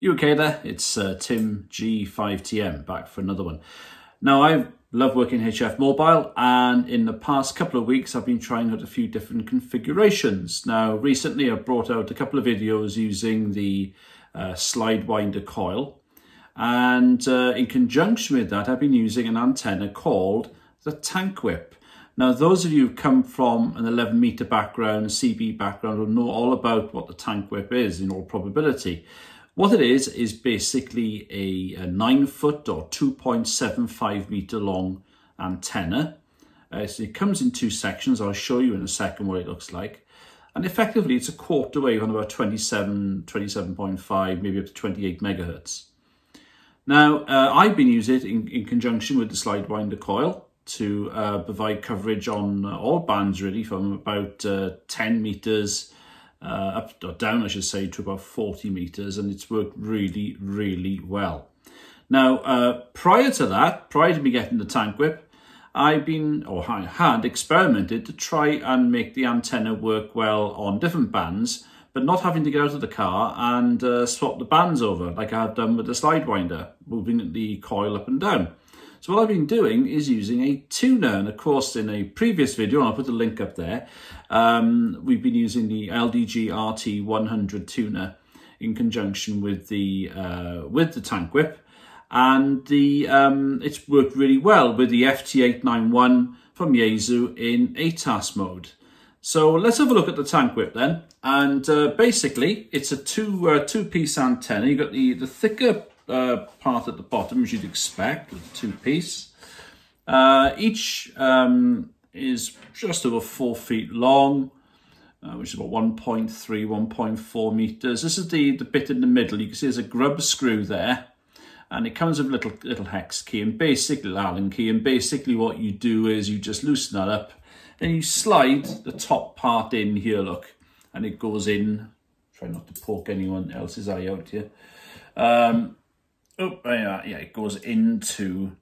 You okay there? It's uh, Tim G5TM back for another one. Now, I love working HF Mobile, and in the past couple of weeks, I've been trying out a few different configurations. Now, recently, I've brought out a couple of videos using the uh, slide winder coil, and uh, in conjunction with that, I've been using an antenna called the Tank Whip. Now, those of you who come from an 11 meter background, CB background, will know all about what the Tank Whip is in all probability. What it is, is basically a, a 9 foot or 2.75 meter long antenna. Uh, so it comes in two sections. I'll show you in a second what it looks like. And effectively, it's a quarter wave on about 27, 27.5, maybe up to 28 megahertz. Now, uh, I've been using it in, in conjunction with the slide winder coil to uh, provide coverage on all bands really from about uh, 10 meters uh, up or down, I should say, to about 40 meters, and it's worked really, really well. Now, uh, prior to that, prior to me getting the tank whip, I've been, or I had experimented to try and make the antenna work well on different bands, but not having to get out of the car and uh, swap the bands over like I had done with the slide winder, moving the coil up and down. So what I've been doing is using a tuner. And of course, in a previous video, and I'll put the link up there, um, we've been using the LDG RT100 tuner in conjunction with the uh, with the tank whip. And the um, it's worked really well with the FT891 from Yaesu in ATAS mode. So let's have a look at the tank whip then. And uh, basically, it's a two uh, two piece antenna. You've got the, the thicker uh, part at the bottom, as you'd expect, with two piece. Uh, each um, is just over four feet long, uh, which is about 1.3, 1.4 meters. This is the, the bit in the middle. You can see there's a grub screw there, and it comes with a little, little hex key and basically Allen key. And basically what you do is you just loosen that up and you slide the top part in here, look, and it goes in. Try not to poke anyone else's eye out here. Um, oh, yeah, yeah, it goes into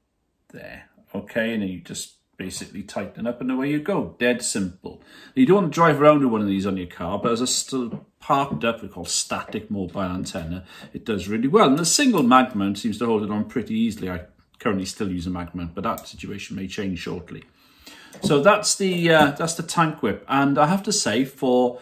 there. Okay, and you just basically tighten up and away you go. Dead simple. You don't drive around with one of these on your car, but as a still parked up, we call static mobile antenna, it does really well. And the single mag mount seems to hold it on pretty easily. I currently still use a mag mount, but that situation may change shortly. So that's the uh, that's the tank whip, and I have to say for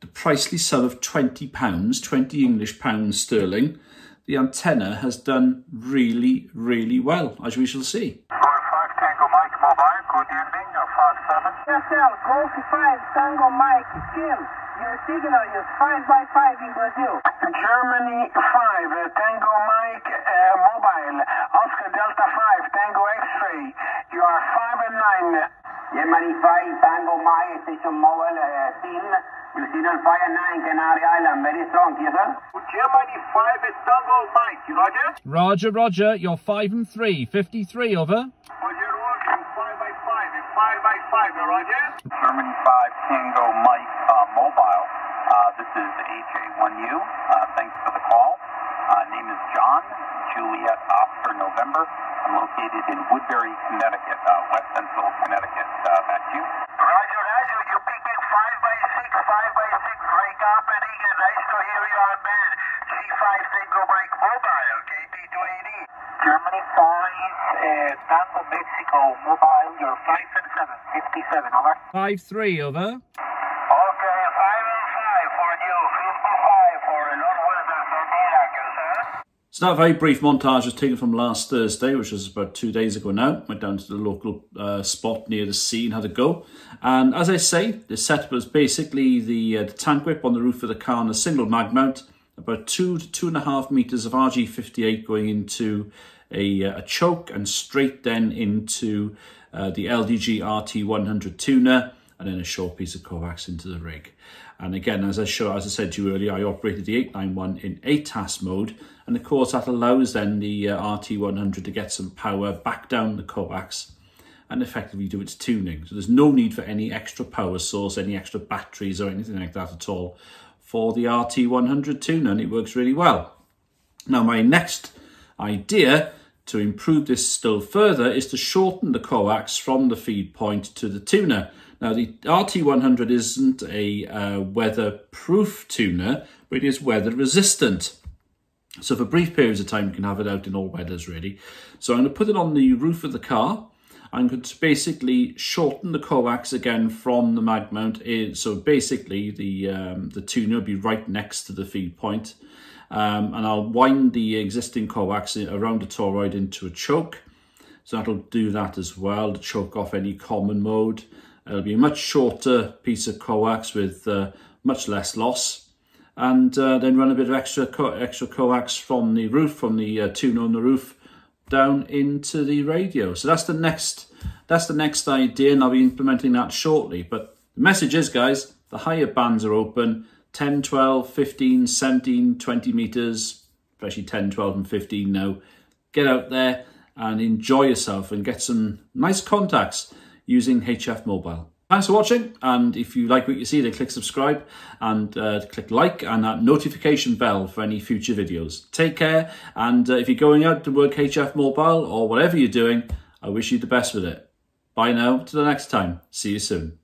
the pricely sum of twenty pounds, twenty English pounds sterling, the antenna has done really, really well, as we shall see. Tango Mike Mobile, good evening, Fox 7. Marcel, Golf 5, Tango Mike, Kim, your signal is 5 by 5 in Brazil. Germany 5, uh, Tango Mike uh, Mobile, Oscar Delta 5, Tango X-Ray, you are 5 and 9. Germany 5, Tango Mike, Station Mobile uh, team, New Zealand 5 and 9, Canary Island, very strong, yes sir? Germany 5 is Tango Mike, Roger? Roger, Roger. You're 5 and 3. 53 over. Roger, Roger, 5 by 5, and 5 by 5, Roger? Germany 5 Tango Mike uh, Mobile. Uh, this is AJ1U. Uh, thanks for the call. Uh, name is John, Juliet Oscar November. I'm located in Woodbury, Connecticut, uh, West Central Connecticut. Uh, back. Roger, Roger, you picking 5 by 6, 5 by 6, wake up and again, nice to hear you on band. C5 Tango Mike Mobile, KP280. Germany 5 uh, Tango Mexico Mobile. You're 5 and 7. 57, over. 5 3 over. Okay, 5 and 5 for you, 55 for Northwestern Zodiac, sir. So that very brief montage was taken from last Thursday, which was about two days ago now. Went down to the local uh, spot near the sea and had a go. And as I say, the setup was basically the, uh, the tank whip on the roof of the car and a single mag mount, about two to two and a half meters of RG58 going into a, uh, a choke and straight then into uh, the LDG RT100 tuner and then a short piece of coax into the rig. And again, as I show, as I said to you earlier, I operated the 891 in ATAS mode, and of course that allows then the uh, RT100 to get some power back down the coax and effectively do its tuning. So there's no need for any extra power source, any extra batteries or anything like that at all for the RT100 tuner, and it works really well. Now my next idea to improve this still further is to shorten the coax from the feed point to the tuner. Now the RT100 isn't a uh, weatherproof tuner, but it is weather resistant. So for brief periods of time, you can have it out in all weathers really. So I'm going to put it on the roof of the car. I'm going to basically shorten the coax again from the mag mount. So basically the, um, the tuner will be right next to the feed point. Um, and I'll wind the existing coax around the toroid into a choke. So that'll do that as well to choke off any common mode. It'll be a much shorter piece of coax with uh, much less loss. And uh, then run a bit of extra co extra coax from the roof, from the uh, tuner on the roof, down into the radio. So that's the next that's the next idea, and I'll be implementing that shortly. But the message is, guys, the higher bands are open 10, 12, 15, 17, 20 meters, especially 10, 12, and 15 now. Get out there and enjoy yourself and get some nice contacts using HF Mobile. Thanks for watching, and if you like what you see, then click subscribe and uh, click like and that notification bell for any future videos. Take care, and uh, if you're going out to work HF Mobile or whatever you're doing, I wish you the best with it. Bye now, to the next time. See you soon.